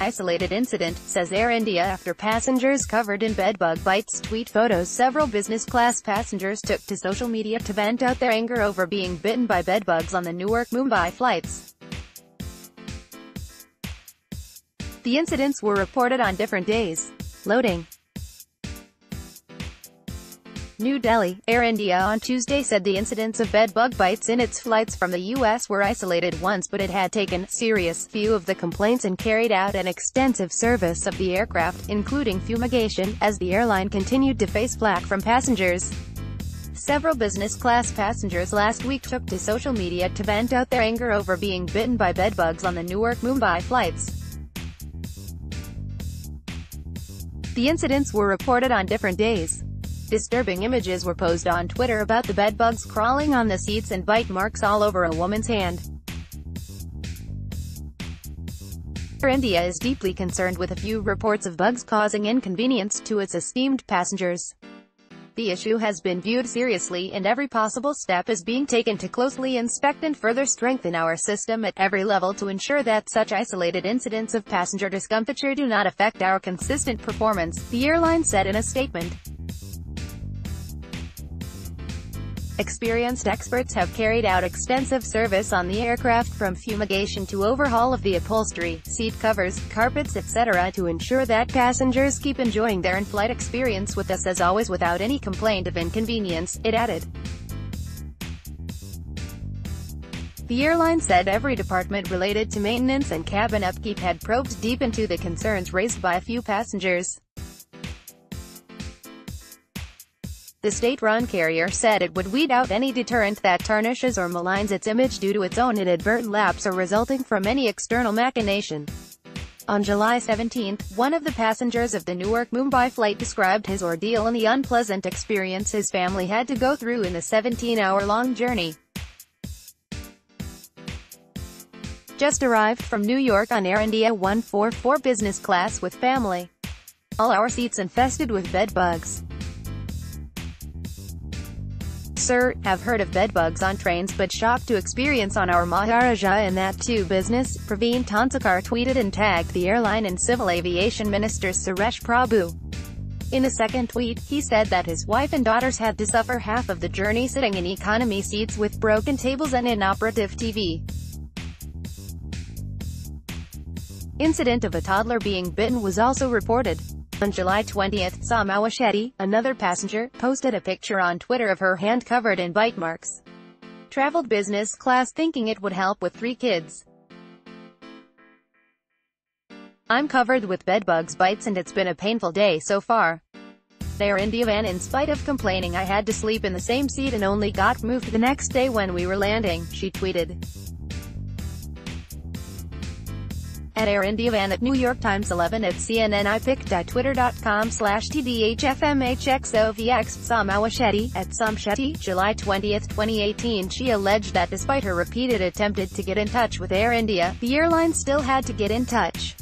Isolated incident, says Air India after passengers covered in bedbug bites tweet photos several business class passengers took to social media to vent out their anger over being bitten by bedbugs on the Newark-Mumbai flights. The incidents were reported on different days. Loading New Delhi, Air India on Tuesday said the incidents of bed bug bites in its flights from the U.S. were isolated once but it had taken serious view of the complaints and carried out an extensive service of the aircraft, including fumigation, as the airline continued to face flack from passengers. Several business-class passengers last week took to social media to vent out their anger over being bitten by bedbugs on the Newark-Mumbai flights. The incidents were reported on different days. Disturbing images were posted on Twitter about the bedbugs crawling on the seats and bite marks all over a woman's hand. India is deeply concerned with a few reports of bugs causing inconvenience to its esteemed passengers. The issue has been viewed seriously and every possible step is being taken to closely inspect and further strengthen our system at every level to ensure that such isolated incidents of passenger discomfiture do not affect our consistent performance, the airline said in a statement. Experienced experts have carried out extensive service on the aircraft from fumigation to overhaul of the upholstery, seat covers, carpets etc. to ensure that passengers keep enjoying their in-flight experience with us as always without any complaint of inconvenience, it added. The airline said every department related to maintenance and cabin upkeep had probed deep into the concerns raised by a few passengers. The state-run carrier said it would weed out any deterrent that tarnishes or maligns its image due to its own inadvertent lapse or resulting from any external machination. On July 17, one of the passengers of the Newark-Mumbai flight described his ordeal and the unpleasant experience his family had to go through in the 17-hour-long journey. Just arrived from New York on Air India 144 business class with family. All our seats infested with bed bugs. Sir, have heard of bedbugs on trains but shocked to experience on our Maharaja in that too business, Praveen Tonsekar tweeted and tagged the airline and civil aviation minister Suresh Prabhu. In a second tweet, he said that his wife and daughters had to suffer half of the journey sitting in economy seats with broken tables and inoperative TV. Incident of a toddler being bitten was also reported. On July 20, Soumya Shetty, another passenger, posted a picture on Twitter of her hand covered in bite marks. Traveled business class thinking it would help with three kids. I'm covered with bedbugs bites and it's been a painful day so far. There in the van in spite of complaining I had to sleep in the same seat and only got moved the next day when we were landing, she tweeted. At Air India van at New York Times 11 at CNN Twitter.com slash TDHFMHXOVX Soumya Shetty, at Shetty, July 20, 2018 She alleged that despite her repeated attempted to get in touch with Air India, the airline still had to get in touch.